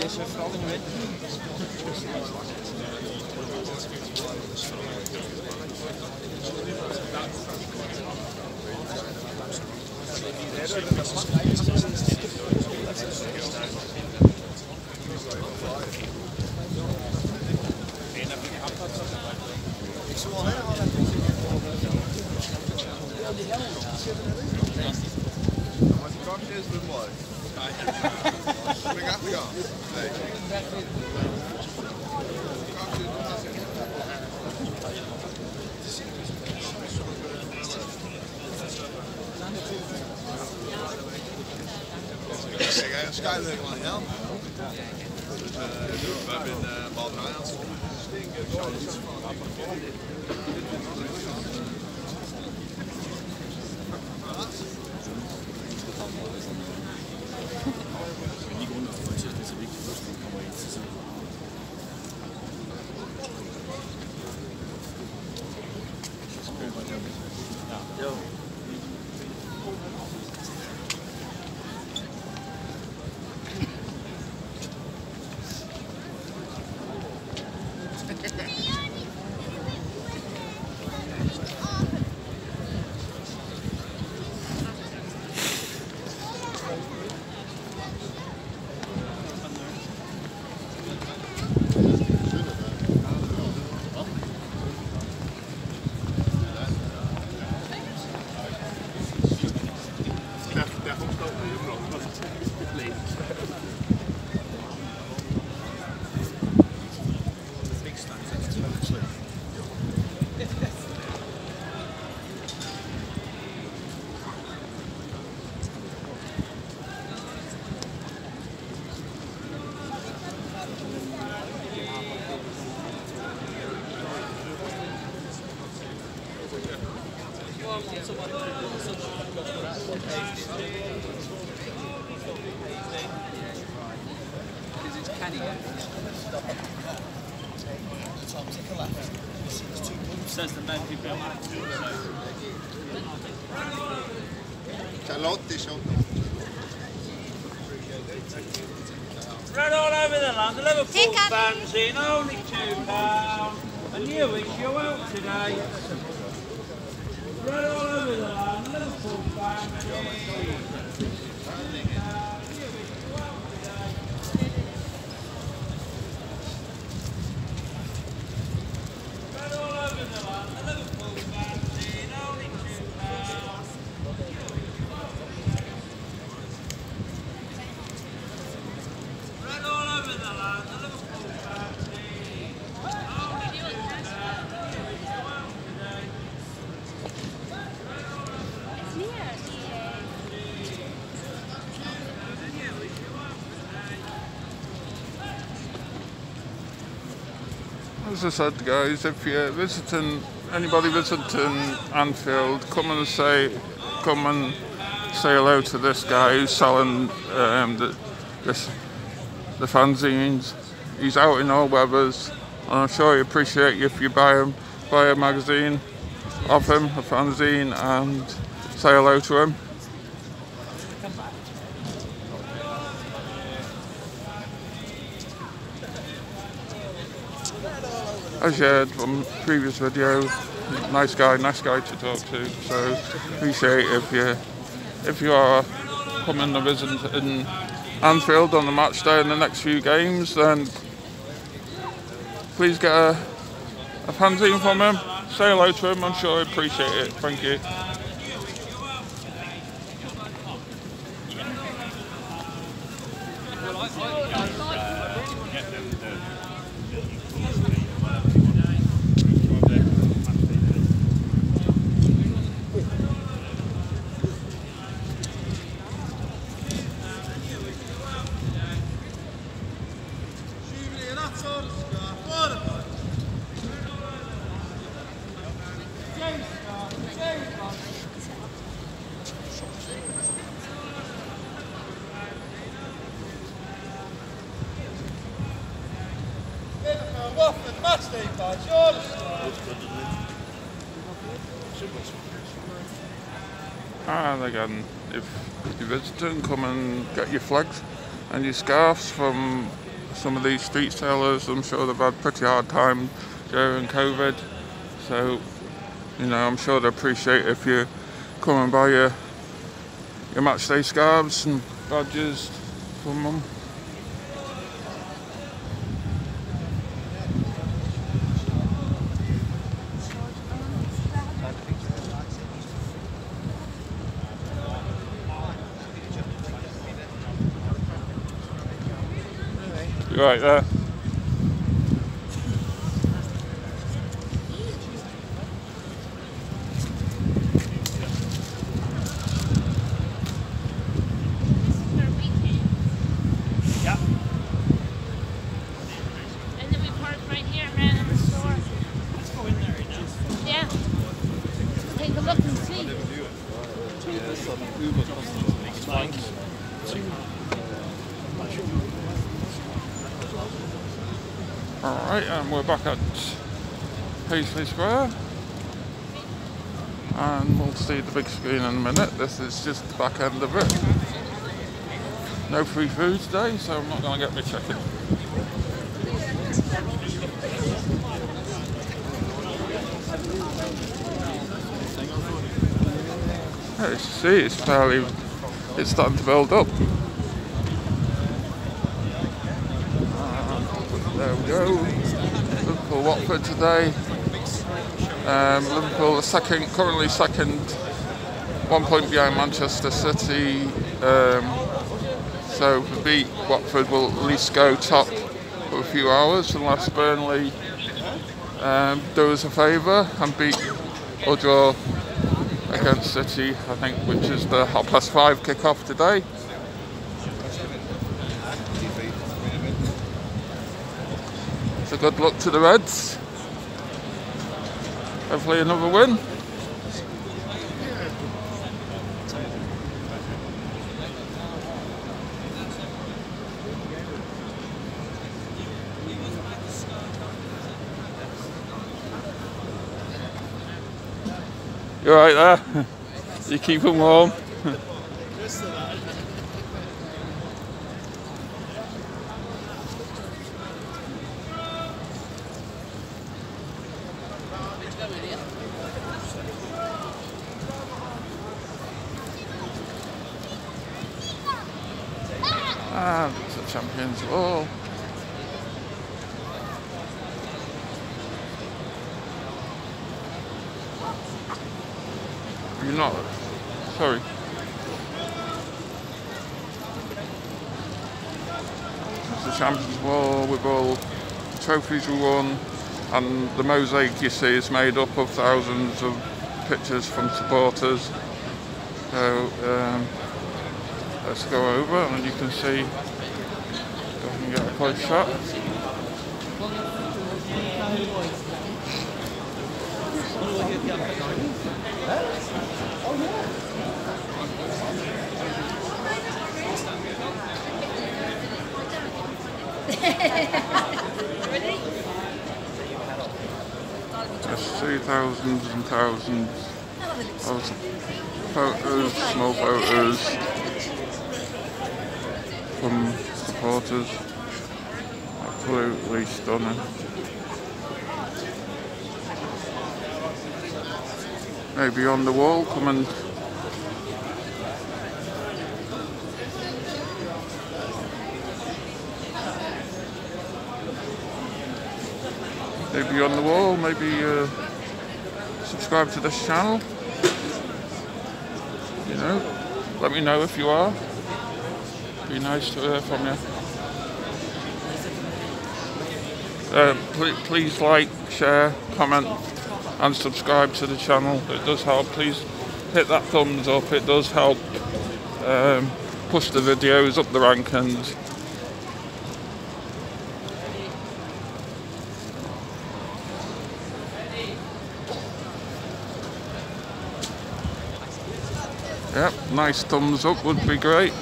Deze vooral in. Ik wel maar die kakje is weer mooi. Ben ik je. Nee. Skyler man, ja. We hebben in aan het stinken. Says the men who built Spread all over the land, the Liverpool fans in, only two pounds. And you wish you out today. Spread all Good, uh, little fun, yeah. Yeah. Yeah. As I said, guys, if you're visiting, anybody visiting Anfield, come and say, come and say hello to this guy who's selling um, the, this, the fanzines. He's out in all weathers, and I'm sure he appreciate you if you buy him, buy a magazine of him, a fanzine, and say hello to him. As you heard from previous video, nice guy, nice guy to talk to. So appreciate if you if you are coming to visit in Anfield on the match day in the next few games, then please get a, a fanzine from him. Say hello to him. I'm sure he'd appreciate it. Thank you. Ah, Card. And again, if you're visiting, come and get your flags and your scarves from some of these street sellers. I'm sure they've had pretty hard time during COVID. So, you know, I'm sure they appreciate if you come and buy your your match day scarves and badges from them. You right there? Yeah. And then we park right here man, on the store. Let's go in there now. Yeah. Take a look and ran in the store. Let's go in there right now. Yeah. Take a look and see. Thanks. Alright, and um, we're back at Paisley Square. And we'll see the big screen in a minute. This is just the back end of it. No free food today, so I'm not going to get my chicken. As you see, it's fairly, it's starting to build up. There we go. Liverpool Watford today. Um, Liverpool second, currently second, one point behind Manchester City. Um, so if we beat Watford, we'll at least go top for a few hours unless Burnley um, do us a favour and beat or draw against City, I think, which is the half past five kick-off today. So good luck to the Reds. Hopefully another win. You alright there? You keep them warm? And it's the Champions Wall. You're not. Sorry. It's the Champions Wall with all trophies we won, and the mosaic you see is made up of thousands of pictures from supporters. So um, let's go over and you can see if I can get a close shot. See thousands and thousands of photos, small photos from supporters. Absolutely stunning. Maybe on the wall, come and maybe on the wall, maybe uh, subscribe to this channel. You know, let me know if you are. Be nice to hear from you. Uh, please, please like, share, comment, and subscribe to the channel. It does help. Please hit that thumbs up. It does help um, push the videos up the rankings. Yep, nice thumbs up would be great.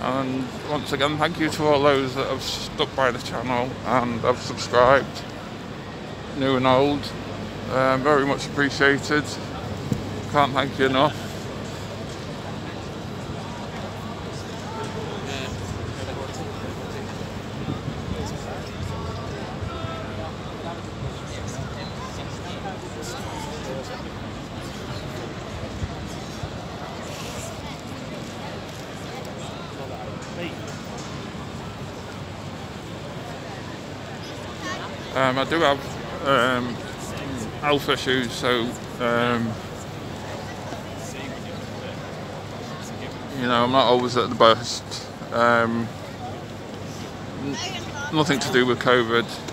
And once again, thank you to all those that have stuck by the channel and have subscribed, new and old. Um, very much appreciated. Can't thank you enough. Um, I do have um, health issues, so um, you know I'm not always at the best. Um, nothing to do with COVID.